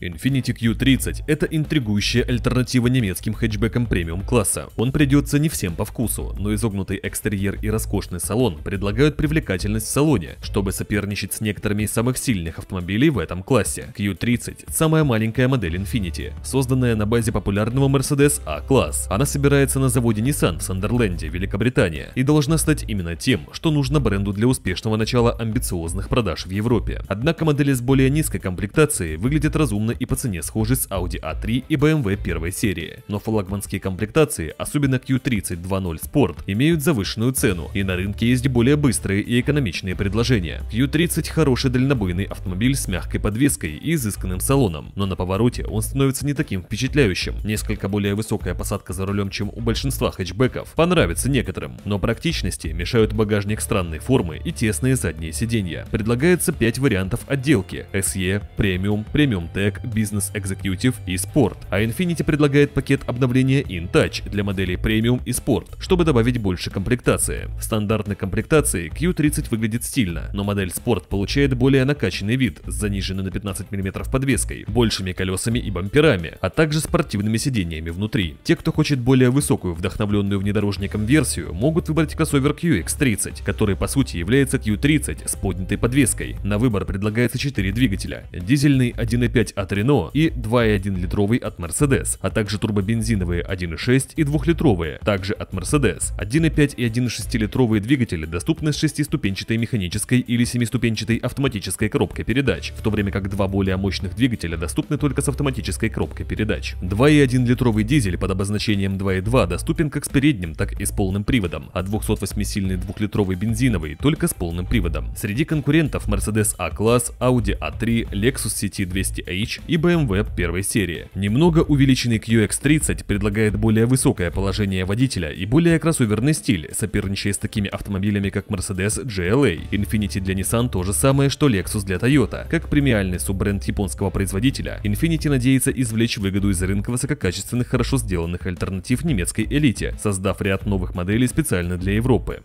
Infiniti Q30 – это интригующая альтернатива немецким хэтчбекам премиум-класса. Он придется не всем по вкусу, но изогнутый экстерьер и роскошный салон предлагают привлекательность в салоне, чтобы соперничать с некоторыми из самых сильных автомобилей в этом классе. Q30 – самая маленькая модель Infiniti, созданная на базе популярного Mercedes A-класс. Она собирается на заводе Nissan в Сандерленде, Великобритания, и должна стать именно тем, что нужно бренду для успешного начала амбициозных продаж в Европе. Однако модели с более низкой комплектацией выглядят разумно разумно и по цене схожи с Audi A3 и BMW первой серии. Но флагманские комплектации, особенно Q30 2.0 Sport, имеют завышенную цену, и на рынке есть более быстрые и экономичные предложения. Q30 хороший дальнобойный автомобиль с мягкой подвеской и изысканным салоном, но на повороте он становится не таким впечатляющим. Несколько более высокая посадка за рулем, чем у большинства хэтчбеков, понравится некоторым, но практичности мешают багажник странной формы и тесные задние сиденья. Предлагается 5 вариантов отделки – SE, Premium, Premium Tech, Business Executive и Sport, а Infiniti предлагает пакет обновления InTouch для моделей Premium и Sport, чтобы добавить больше комплектации. В стандартной комплектации Q30 выглядит стильно, но модель Sport получает более накачанный вид с заниженной на 15 мм подвеской, большими колесами и бамперами, а также спортивными сидениями внутри. Те, кто хочет более высокую, вдохновленную внедорожником версию, могут выбрать кроссовер QX30, который по сути является Q30 с поднятой подвеской. На выбор предлагается 4 двигателя. Дизельный 1.5 от Renault и 2,1-литровый от Mercedes, а также турбобензиновые 1,6 и 2-литровые, также от Mercedes. 1,5 и 1,6-литровые двигатели доступны с шестиступенчатой механической или семиступенчатой автоматической коробкой передач, в то время как два более мощных двигателя доступны только с автоматической коробкой передач. 2,1-литровый дизель под обозначением 2,2 доступен как с передним, так и с полным приводом, а 208-сильный двухлитровый бензиновый только с полным приводом. Среди конкурентов Mercedes A-класс, Audi A3, Lexus CT200H И BMW первой серии. Немного увеличенный QX30 предлагает более высокое положение водителя и более кроссоверный стиль, соперничая с такими автомобилями как Mercedes GLA. Infiniti для Nissan то же самое, что Lexus для Toyota. Как премиальный суббренд японского производителя, Infiniti надеется извлечь выгоду из рынка высококачественных, хорошо сделанных альтернатив немецкой элите, создав ряд новых моделей специально для Европы.